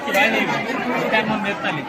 ಹಾಕಿ ಬಾಯಿ ಟ್ಯಾಗ್ ಮುಂದೆ ಇರ್ತಲ್ಲಿ